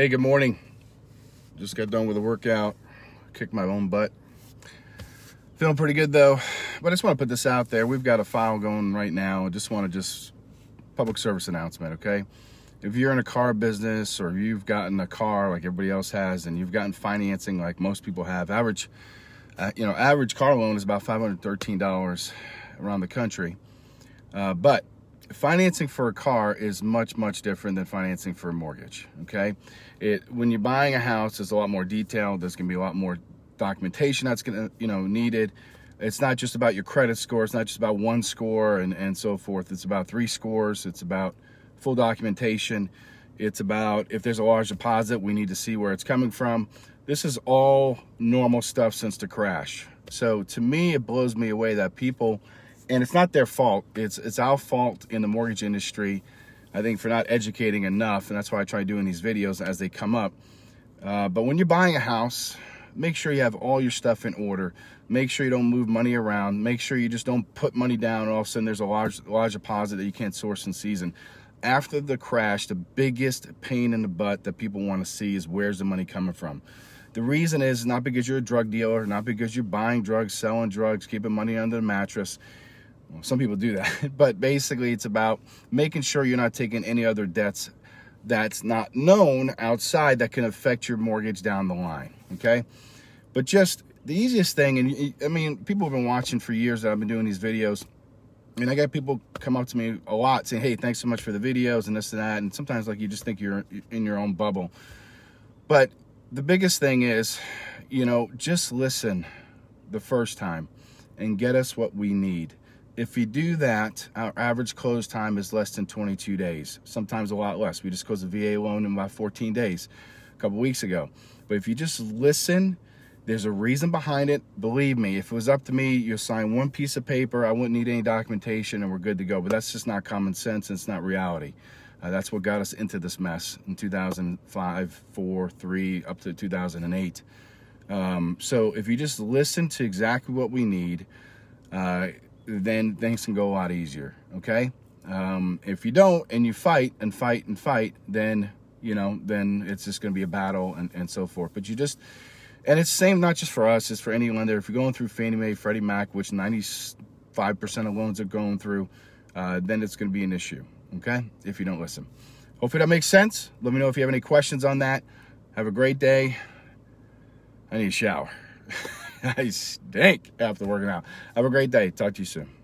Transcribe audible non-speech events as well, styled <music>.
Hey, good morning. Just got done with a workout, kicked my own butt. Feeling pretty good though, but I just want to put this out there. We've got a file going right now. I just want to just public service announcement, okay? If you're in a car business or you've gotten a car like everybody else has and you've gotten financing like most people have, average, uh, you know, average car loan is about $513 around the country. Uh, but financing for a car is much much different than financing for a mortgage okay? It when you're buying a house there's a lot more detail there's going to be a lot more documentation that's going to you know needed. It's not just about your credit score it's not just about one score and and so forth. It's about three scores it's about full documentation. It's about if there's a large deposit we need to see where it's coming from. This is all normal stuff since the crash. So to me it blows me away that people and it's not their fault. It's it's our fault in the mortgage industry, I think, for not educating enough, and that's why I try doing these videos as they come up. Uh, but when you're buying a house, make sure you have all your stuff in order. Make sure you don't move money around. Make sure you just don't put money down all of a sudden there's a large large deposit that you can't source in season. After the crash, the biggest pain in the butt that people want to see is where's the money coming from. The reason is not because you're a drug dealer, not because you're buying drugs, selling drugs, keeping money under the mattress. Well, some people do that, <laughs> but basically it's about making sure you're not taking any other debts that's not known outside that can affect your mortgage down the line, okay? But just the easiest thing, and I mean, people have been watching for years that I've been doing these videos, I mean, I got people come up to me a lot saying, hey, thanks so much for the videos and this and that, and sometimes like you just think you're in your own bubble. But the biggest thing is, you know, just listen the first time and get us what we need. If you do that, our average close time is less than 22 days, sometimes a lot less. We just closed a VA loan in about 14 days a couple weeks ago. But if you just listen, there's a reason behind it. Believe me, if it was up to me, you sign one piece of paper, I wouldn't need any documentation and we're good to go. But that's just not common sense and it's not reality. Uh, that's what got us into this mess in 2005, 4, 3, up to 2008. Um, so if you just listen to exactly what we need, uh, then things can go a lot easier, okay? Um, if you don't and you fight and fight and fight, then, you know, then it's just going to be a battle and, and so forth. But you just, and it's same not just for us, it's for any lender. If you're going through Fannie Mae, Freddie Mac, which 95% of loans are going through, uh, then it's going to be an issue, okay? If you don't listen. Hopefully that makes sense. Let me know if you have any questions on that. Have a great day. I need a shower. <laughs> <laughs> I stink after working out. Have a great day. Talk to you soon.